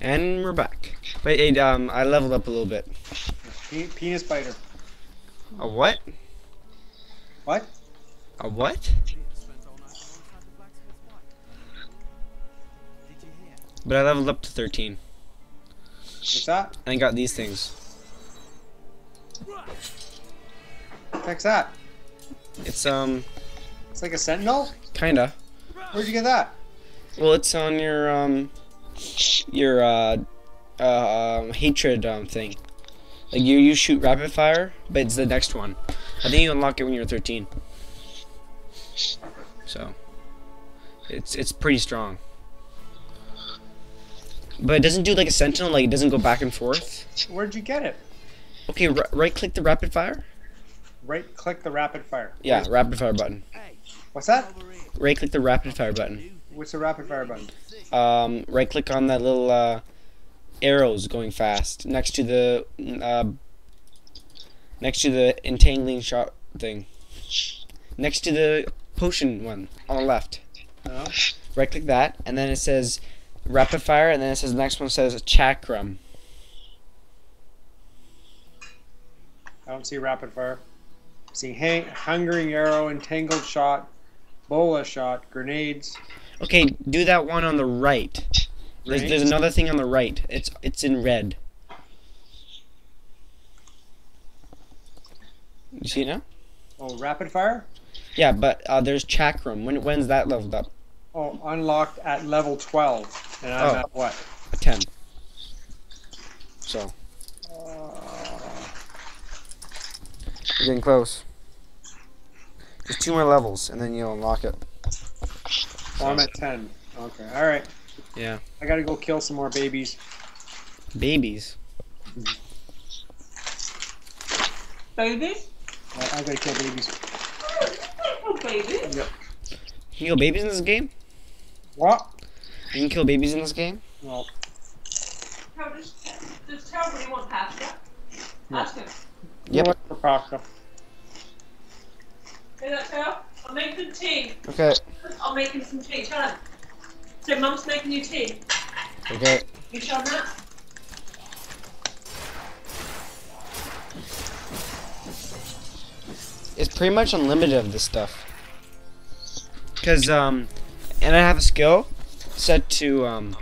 And we're back. Wait, hey, um, I leveled up a little bit. Pe- penis biter. A what? What? A what? But I leveled up to 13. What's that? And I got these things. What's that? It's, um, It's like a sentinel? kinda. Where'd you get that? Well, it's on your, um, your, uh, uh, um, hatred, um, thing. Like, you, you shoot rapid fire, but it's the next one. I think you unlock it when you're 13. So, it's, it's pretty strong. But it doesn't do like a sentinel, like, it doesn't go back and forth. Where'd you get it? Okay, r- right click the rapid fire. Right click the rapid fire. Yeah, rapid fire button. What's that? Right click the rapid fire button. What's the rapid fire button? Um, right click on that little uh, arrows going fast next to the uh, next to the entangling shot thing. Next to the potion one on the left. No. Right click that, and then it says rapid fire, and then it says the next one says chakram. I don't see rapid fire. I see hang- hungering arrow, entangled shot, bola shot, grenades. Okay, do that one on the right. There's, there's another thing on the right. It's it's in red. You see it now? Oh, rapid fire? Yeah, but uh, there's chakram. When when's that leveled up? Oh, unlocked at level 12. And I'm Oh. at what? A ten. So Uh, you're getting close. Just two more levels, and then you'll unlock it. Oh, I'm at 10. Okay, alright. Yeah. I gotta go kill some more babies. Babies. Babies? I, I gotta kill babies. Oh, baby. Can you kill babies in this game? What? You can kill babies in this game? Well, How does, does tell what you want pasta? Ask him. Yep. no for pasta. Hey, that tell? I'm making tea. Okay. I'm making some tea. Tell him. So, Mum's making you tea. Okay. You tell him that? It's pretty much unlimited of this stuff. Cause um, and I have a skill set to um.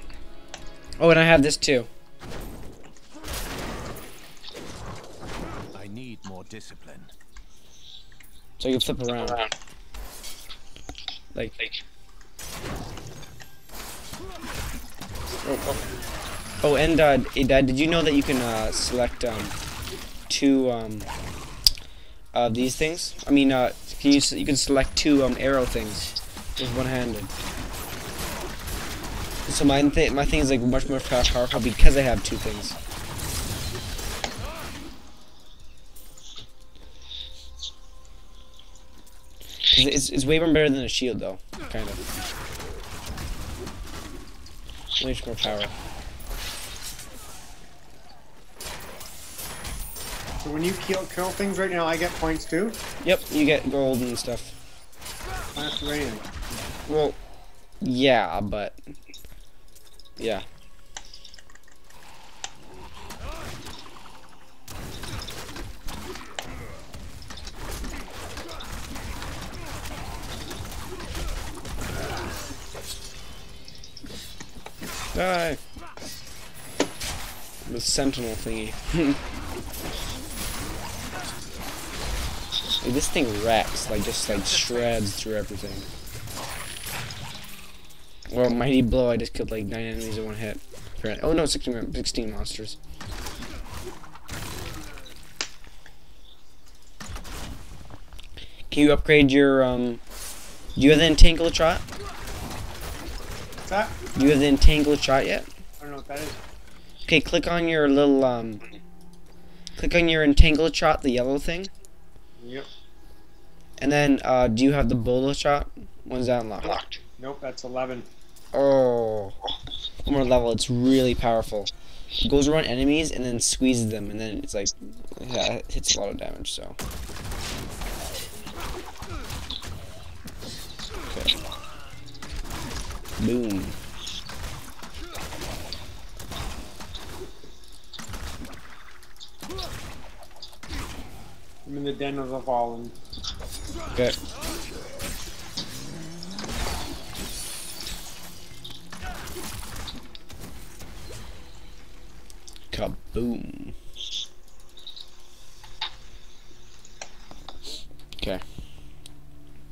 Oh, and I have this too. I need more discipline. So you flip around. Like. Oh, oh. Oh, and uh, did you know that you can uh, select um, two um, uh, these things? I mean, uh, can you you can select two um, arrow things with one-handed. So my th- my thing is like much more powerful because I have two things. It's, way more better than a shield, though. Kind of. Much more power. So when you kill kill things right now, I get points too? Yep, you get gold and stuff. I don't have to do anything. Well, yeah, but yeah. Die. The sentinel thingy. This thing wrecks, like just like shreds through everything. Well, mighty blow! I just killed like nine enemies in one hit. Oh no, 16, 16 monsters. Can you upgrade your um? Do you have the entangled shot? What's that? You have the entangled shot yet? I don't know what that is. Okay, click on your little um. Click on your entangled shot, the yellow thing, Yep. and then uh, do you have the bola shot? When's that unlocked? Locked. Nope, that's 11. Oh, one more level. It's really powerful. It goes around enemies and then squeezes them, and then it's like, yeah, it hits a lot of damage. So. Boom. I'm in the den of the fallen. Okay. Kaboom. Okay.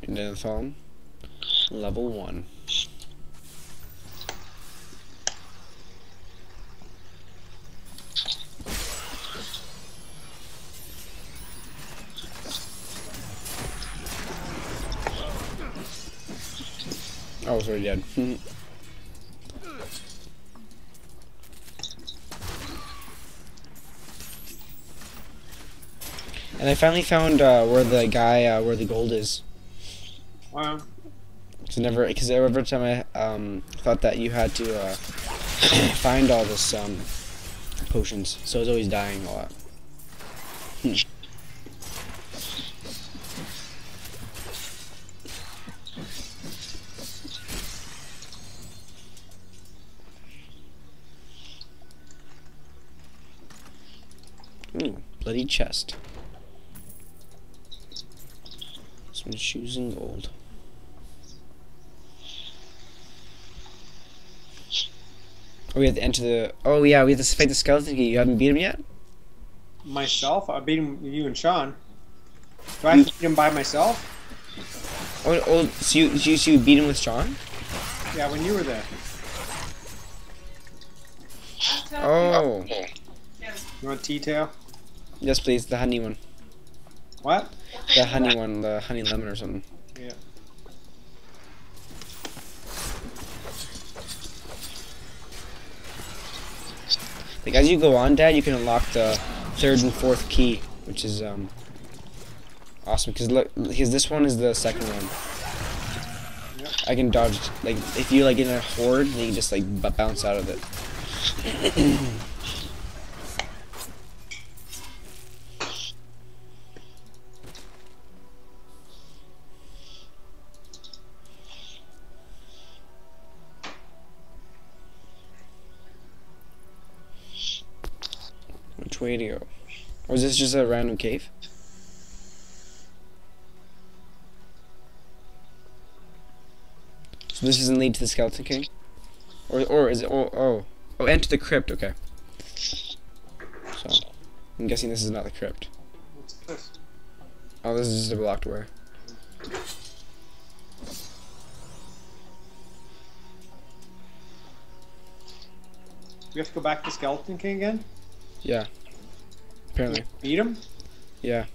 In the fallen. Level one. Oh, it's already dead. and I finally found uh, where the guy, uh, where the gold is. Wow. Cause never, because every time I um, thought that you had to uh, find all this um, potions, so I was always dying a lot. Hmm. Ooh, bloody chest. Some shoes in gold. Oh, we have to enter the. Oh yeah, we have to fight the skeleton king. You haven't beat him yet. Myself? I beat him, with you and Sean. Do I have to beat him by myself? Oh, oh so you, so you, so you beat him with Sean? Yeah, when you were there. Oh, You want T-tail? Yes, please, the honey one, What? the honey one, the honey lemon or something. Yeah. Like as you go on, Dad, you can unlock the third and fourth key, which is um awesome. Because look, because this one is the second one. I can dodge. Like if you like in a horde, then you can just like b- bounce out of it. Way go? Or is this just a random cave? So this doesn't lead to the Skeleton King? Or, or is it, oh, oh, oh, enter the crypt, okay. So, I'm guessing this is not the crypt. What's this? Oh, this is just a blocked door. We have to go back to Skeleton King again? Yeah. Apparently. Beat him? Yeah.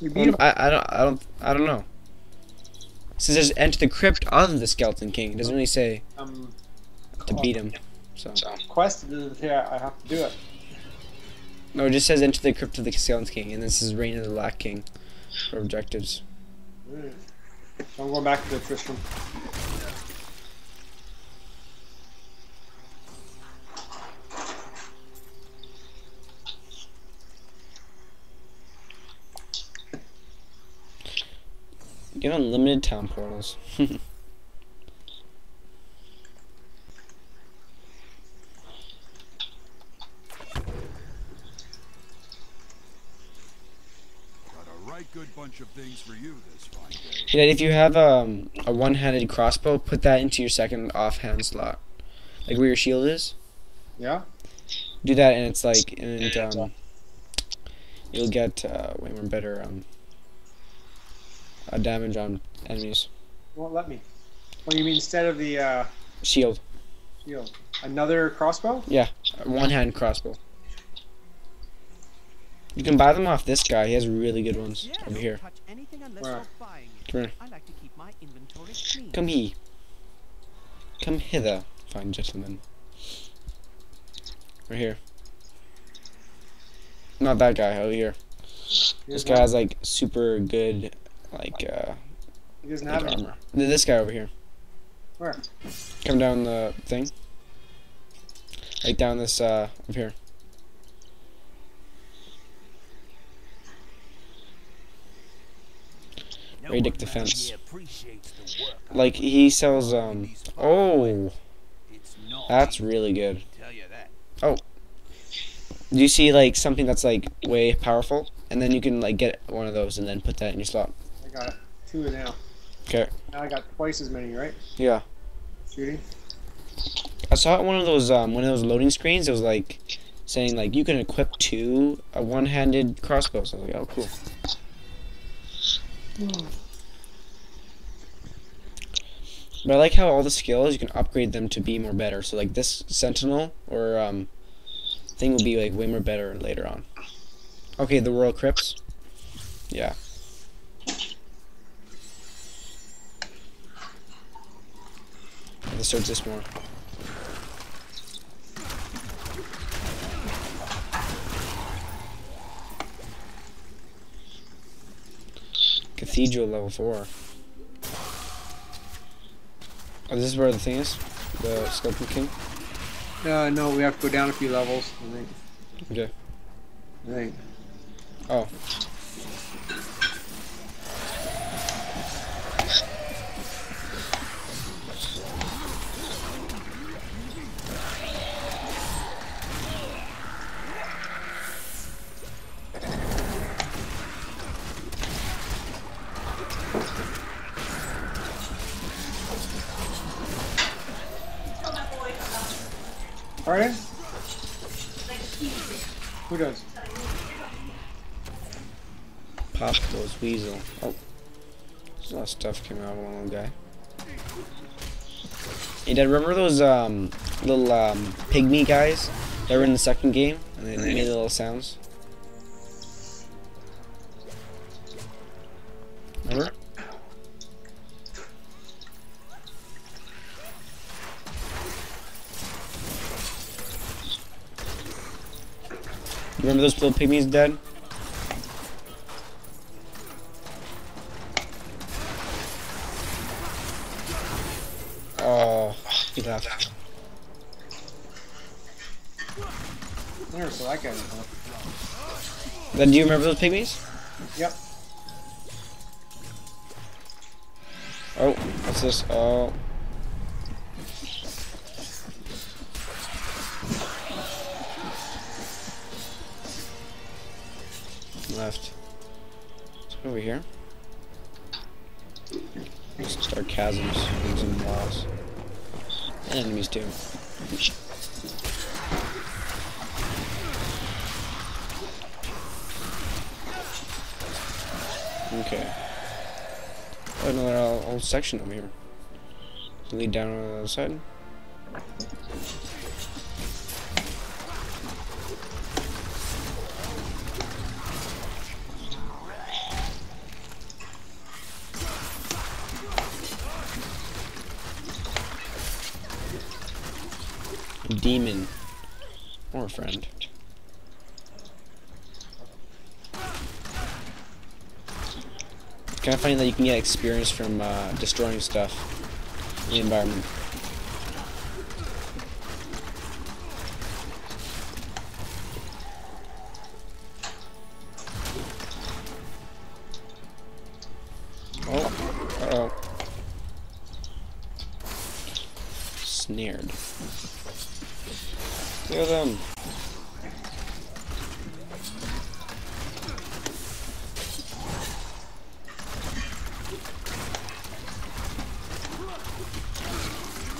You beat him. I, I don't, I don't, I don't know. It says just enter the crypt of the Skeleton King. It doesn't really say Um, to beat him. So. quest is here. I have to do it. No, it just says enter the crypt of the Skeleton King, and this is Reign of the Black King for objectives. So I'm going back to the Tristram. You have unlimited town portals. Got a right good bunch of things for you this fine day. Yeah, if you have um, a one-handed crossbow, put that into your second offhand slot, like where your shield is. Yeah? Do that, and it's like, and um, you'll get uh, way more better um, uh, damage on enemies. Won't let me. What do you mean instead of the uh, Shield, shield? Another crossbow? Yeah, one-hand crossbow. You can buy them off this guy. He has really good ones Yes. over here. Touch Where? you're buying it. Come here. I like to keep my inventory clean. Come he. Come hither, fine gentleman. Right here. Not that guy, over here. This Here's guy one. has like super good, like, uh, He doesn't have it. armor. This guy over here. Where? Come down the thing. Like down this, uh, up here. No Radic defense. here appreciates the work I Like, he sells, um, oh, weapons. It's not that's really good. I tell you. Do you see, like, something that's, like, way powerful? and then you can like get one of those and then put that in your slot. I got two now. Okay. Now I got twice as many, right? Yeah. Shooting. I saw one of those um one of those loading screens. It was like saying like you can equip two a one-handed crossbows. I was like, oh cool. But I like how all the skills you can upgrade them to be more better. So like this sentinel or um thing will be like way more better later on. Okay, the royal crypts. Yeah. Let's search this more. Cathedral level 4. Oh, this is where the thing is? The Skeleton King? Uh, no, we have to go down a few levels. I think. Okay. I think. Oh. Weasel. Oh. There's a lot of stuff came out of one little guy. Hey Dad, remember those um little um pygmy guys that were in the second game? And they made little sounds? Remember? Remember those little pygmies, Dad? He left. There, so that guy. Then do you remember those pygmies? Yep. Oh, what's this? Oh. Left. Over here. Just start chasms and walls. Enemies too. Okay. Another old section over here. Lead down on the other side. Demon. Or friend. Kind of funny that you can get experience from uh, destroying stuff in the environment. Snared. At them.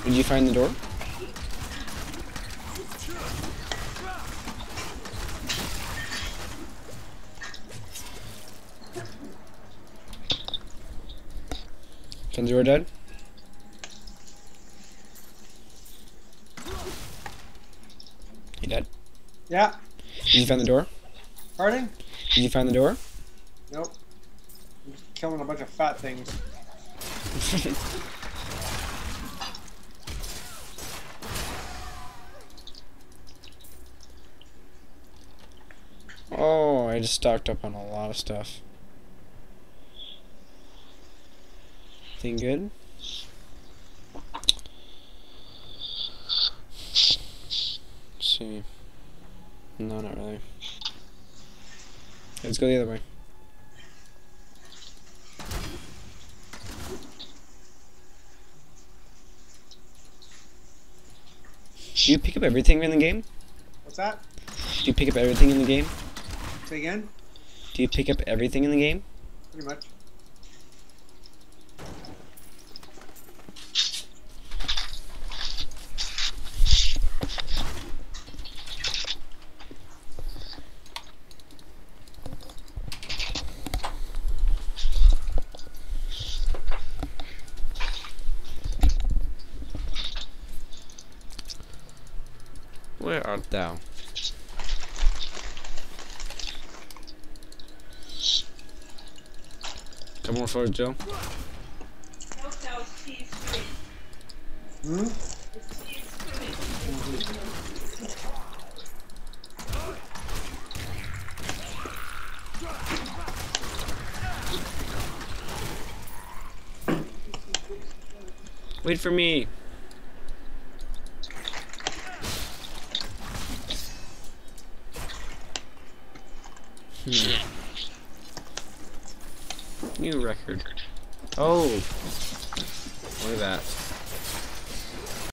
Did you find the door? Find the door dead? You dead? Yeah. Did you find the door? Pardon? Did you find the door? Nope. I'm just killing a bunch of fat things. Oh, I just stocked up on a lot of stuff. Thing good? See. No, not really. Let's go the other way. Do you pick up everything in the game? What's that? Do you pick up everything in the game? Say again? Do you pick up everything in the game? Pretty much. Where art thou? Come on Joe. No, Steve's swimming. Hmm? Wait for me. Oh.